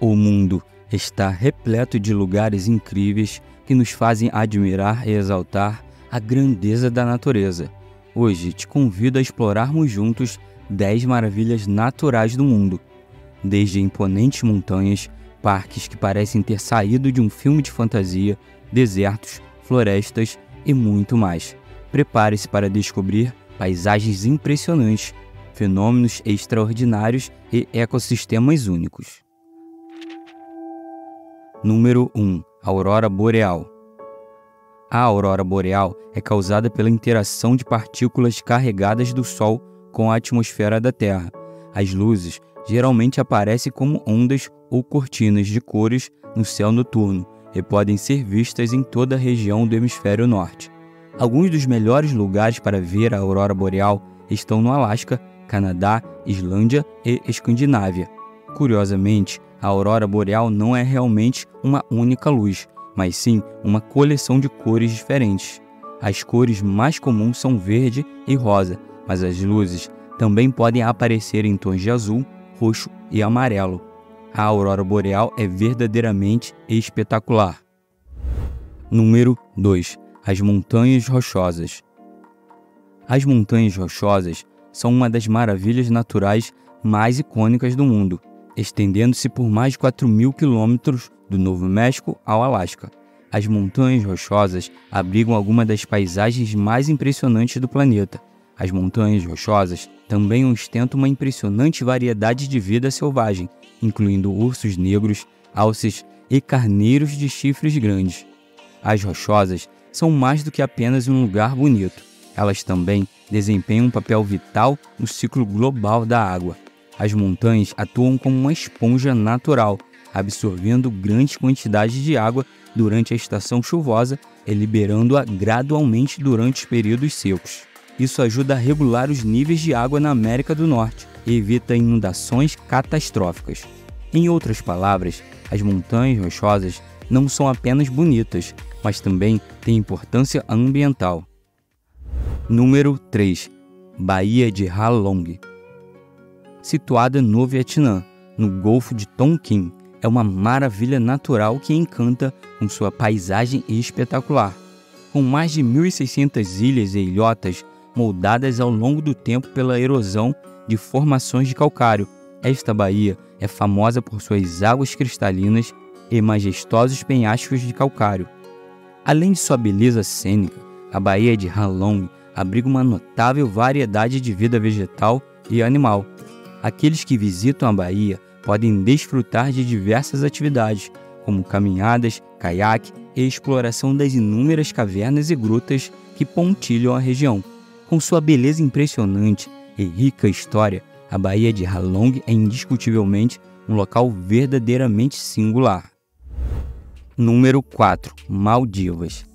O mundo está repleto de lugares incríveis que nos fazem admirar e exaltar a grandeza da natureza. Hoje te convido a explorarmos juntos 10 maravilhas naturais do mundo, desde imponentes montanhas, parques que parecem ter saído de um filme de fantasia, desertos, florestas e muito mais. Prepare-se para descobrir paisagens impressionantes, fenômenos extraordinários e ecossistemas únicos. Número 1 Aurora Boreal A aurora boreal é causada pela interação de partículas carregadas do Sol com a atmosfera da Terra. As luzes geralmente aparecem como ondas ou cortinas de cores no céu noturno e podem ser vistas em toda a região do hemisfério norte. Alguns dos melhores lugares para ver a aurora boreal estão no Alasca, Canadá, Islândia e Escandinávia. Curiosamente, a aurora boreal não é realmente uma única luz, mas sim uma coleção de cores diferentes. As cores mais comuns são verde e rosa, mas as luzes também podem aparecer em tons de azul, roxo e amarelo. A aurora boreal é verdadeiramente espetacular. Número 2 as Montanhas Rochosas. As Montanhas Rochosas são uma das maravilhas naturais mais icônicas do mundo, estendendo-se por mais de 4 mil quilômetros do Novo México ao Alasca. As Montanhas Rochosas abrigam algumas das paisagens mais impressionantes do planeta. As Montanhas Rochosas também ostentam uma impressionante variedade de vida selvagem, incluindo ursos negros, alces e carneiros de chifres grandes. As rochosas são mais do que apenas um lugar bonito. Elas também desempenham um papel vital no ciclo global da água. As montanhas atuam como uma esponja natural, absorvendo grandes quantidades de água durante a estação chuvosa e liberando-a gradualmente durante os períodos secos. Isso ajuda a regular os níveis de água na América do Norte e evita inundações catastróficas. Em outras palavras, as montanhas rochosas não são apenas bonitas, mas também têm importância ambiental. Número 3. Baía de Halong. Situada no Vietnã, no Golfo de Tonkin, é uma maravilha natural que encanta com sua paisagem espetacular. Com mais de 1.600 ilhas e ilhotas moldadas ao longo do tempo pela erosão de formações de calcário, esta baía é famosa por suas águas cristalinas e majestosos penhascos de calcário. Além de sua beleza cênica, a Baía de Halong abriga uma notável variedade de vida vegetal e animal. Aqueles que visitam a Baía podem desfrutar de diversas atividades, como caminhadas, caiaque e exploração das inúmeras cavernas e grutas que pontilham a região. Com sua beleza impressionante e rica história, a Baía de Halong é indiscutivelmente um local verdadeiramente singular. Número 4. Maldivas.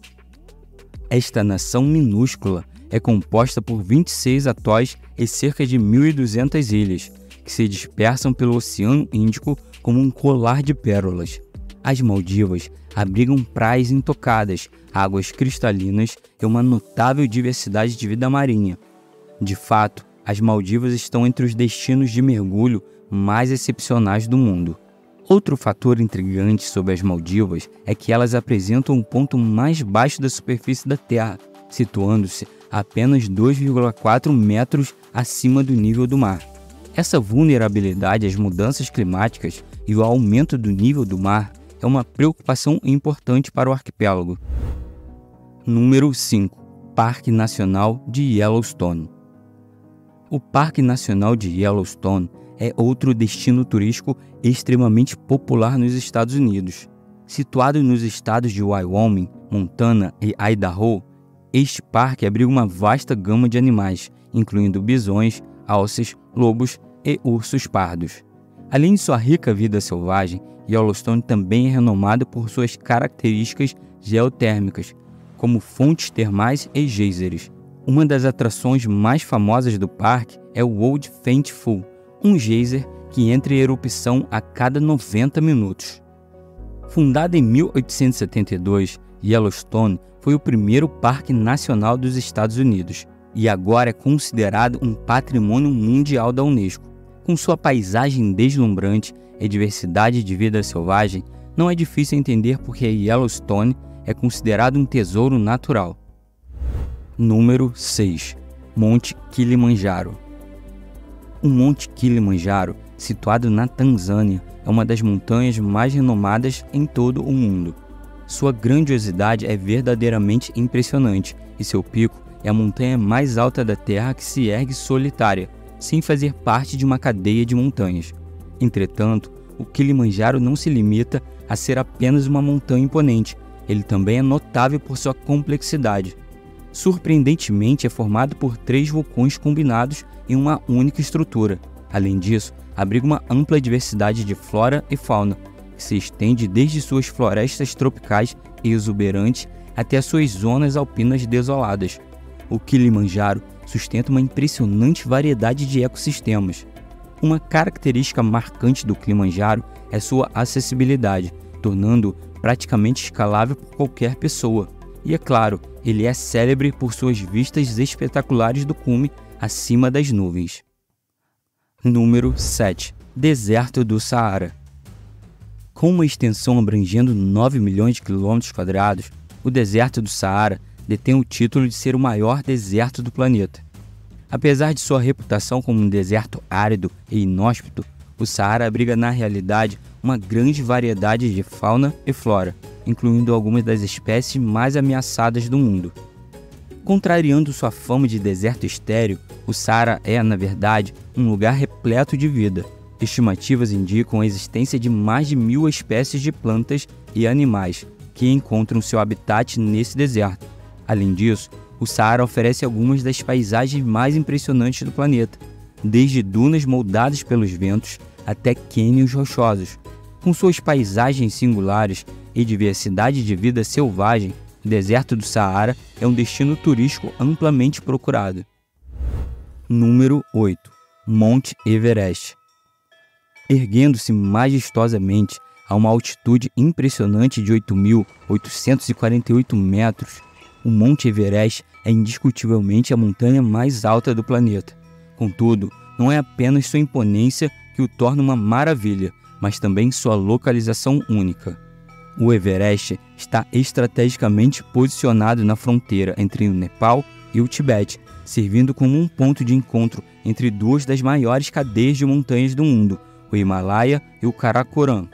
Esta nação minúscula é composta por 26 atóis e cerca de 1.200 ilhas, que se dispersam pelo Oceano Índico como um colar de pérolas. As Maldivas abrigam praias intocadas, águas cristalinas e uma notável diversidade de vida marinha. De fato, as Maldivas estão entre os destinos de mergulho mais excepcionais do mundo. Outro fator intrigante sobre as Maldivas é que elas apresentam um ponto mais baixo da superfície da Terra, situando-se apenas 2,4 metros acima do nível do mar. Essa vulnerabilidade às mudanças climáticas e o aumento do nível do mar é uma preocupação importante para o arquipélago. Número 5 Parque Nacional de Yellowstone O Parque Nacional de Yellowstone é outro destino turístico extremamente popular nos Estados Unidos. Situado nos estados de Wyoming, Montana e Idaho, este parque abriga uma vasta gama de animais, incluindo bisões, alces, lobos e ursos pardos. Além de sua rica vida selvagem, Yellowstone também é renomado por suas características geotérmicas, como fontes termais e geysers. Uma das atrações mais famosas do parque é o Old Faintful, um geyser que entra em erupção a cada 90 minutos. Fundada em 1872, Yellowstone foi o primeiro parque nacional dos Estados Unidos e agora é considerado um patrimônio mundial da Unesco. Com sua paisagem deslumbrante e diversidade de vida selvagem, não é difícil entender porque Yellowstone é considerado um tesouro natural. Número 6. Monte Kilimanjaro. O Monte Kilimanjaro, situado na Tanzânia, é uma das montanhas mais renomadas em todo o mundo. Sua grandiosidade é verdadeiramente impressionante e seu pico é a montanha mais alta da Terra que se ergue solitária, sem fazer parte de uma cadeia de montanhas. Entretanto, o Kilimanjaro não se limita a ser apenas uma montanha imponente, ele também é notável por sua complexidade. Surpreendentemente, é formado por três vulcões combinados em uma única estrutura. Além disso, abriga uma ampla diversidade de flora e fauna, que se estende desde suas florestas tropicais exuberantes até suas zonas alpinas desoladas. O Kilimanjaro sustenta uma impressionante variedade de ecossistemas. Uma característica marcante do Kilimanjaro é sua acessibilidade, tornando-o praticamente escalável por qualquer pessoa. E é claro, ele é célebre por suas vistas espetaculares do cume acima das nuvens. Número 7. Deserto do Saara. Com uma extensão abrangendo 9 milhões de quilômetros quadrados, o deserto do Saara detém o título de ser o maior deserto do planeta. Apesar de sua reputação como um deserto árido e inóspito, o Saara abriga na realidade uma grande variedade de fauna e flora, incluindo algumas das espécies mais ameaçadas do mundo. Contrariando sua fama de deserto estéril, o Saara é, na verdade, um lugar repleto de vida. Estimativas indicam a existência de mais de mil espécies de plantas e animais que encontram seu habitat nesse deserto, Além disso, o Saara oferece algumas das paisagens mais impressionantes do planeta, desde dunas moldadas pelos ventos até cânions rochosos. Com suas paisagens singulares e diversidade de vida selvagem, o deserto do Saara é um destino turístico amplamente procurado. Número 8. Monte Everest. Erguendo-se majestosamente a uma altitude impressionante de 8.848 metros, o Monte Everest é indiscutivelmente a montanha mais alta do planeta. Contudo, não é apenas sua imponência que o torna uma maravilha, mas também sua localização única. O Everest está estrategicamente posicionado na fronteira entre o Nepal e o Tibete, servindo como um ponto de encontro entre duas das maiores cadeias de montanhas do mundo, o Himalaia e o Karakoram.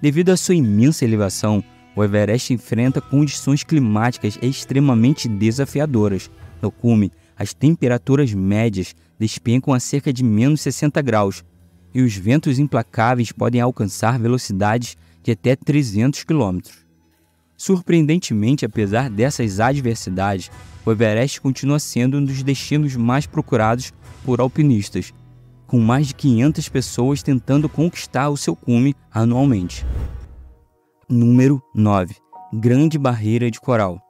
Devido à sua imensa elevação, o Everest enfrenta condições climáticas extremamente desafiadoras. No cume, as temperaturas médias despencam a cerca de menos 60 graus e os ventos implacáveis podem alcançar velocidades de até 300 km. Surpreendentemente, apesar dessas adversidades, o Everest continua sendo um dos destinos mais procurados por alpinistas, com mais de 500 pessoas tentando conquistar o seu cume anualmente. Número 9 Grande Barreira de Coral.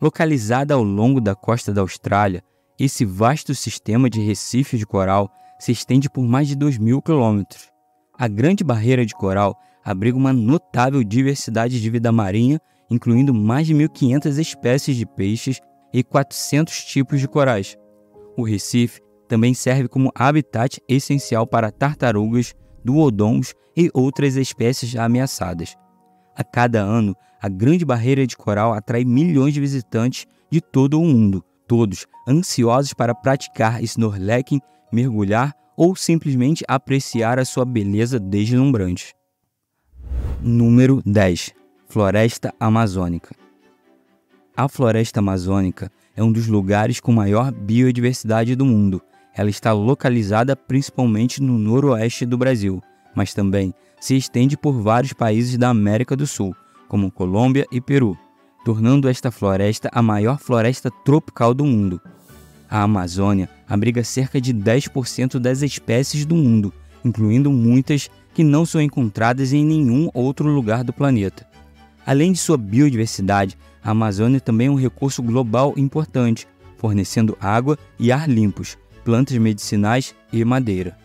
Localizada ao longo da costa da Austrália, esse vasto sistema de recifes de coral se estende por mais de 2 mil quilômetros. A Grande Barreira de Coral abriga uma notável diversidade de vida marinha, incluindo mais de 1.500 espécies de peixes e 400 tipos de corais. O recife também serve como habitat essencial para tartarugas, duodons e outras espécies ameaçadas. A cada ano, a Grande Barreira de Coral atrai milhões de visitantes de todo o mundo, todos ansiosos para praticar snorkeling, mergulhar ou simplesmente apreciar a sua beleza deslumbrante. Número 10. Floresta Amazônica. A floresta amazônica é um dos lugares com maior biodiversidade do mundo ela está localizada principalmente no noroeste do Brasil, mas também se estende por vários países da América do Sul, como Colômbia e Peru, tornando esta floresta a maior floresta tropical do mundo. A Amazônia abriga cerca de 10% das espécies do mundo, incluindo muitas que não são encontradas em nenhum outro lugar do planeta. Além de sua biodiversidade, a Amazônia também é um recurso global importante, fornecendo água e ar limpos, plantas medicinais e madeira.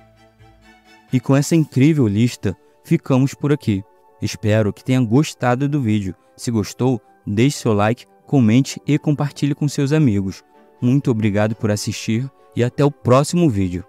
E com essa incrível lista, ficamos por aqui. Espero que tenha gostado do vídeo. Se gostou, deixe seu like, comente e compartilhe com seus amigos. Muito obrigado por assistir e até o próximo vídeo.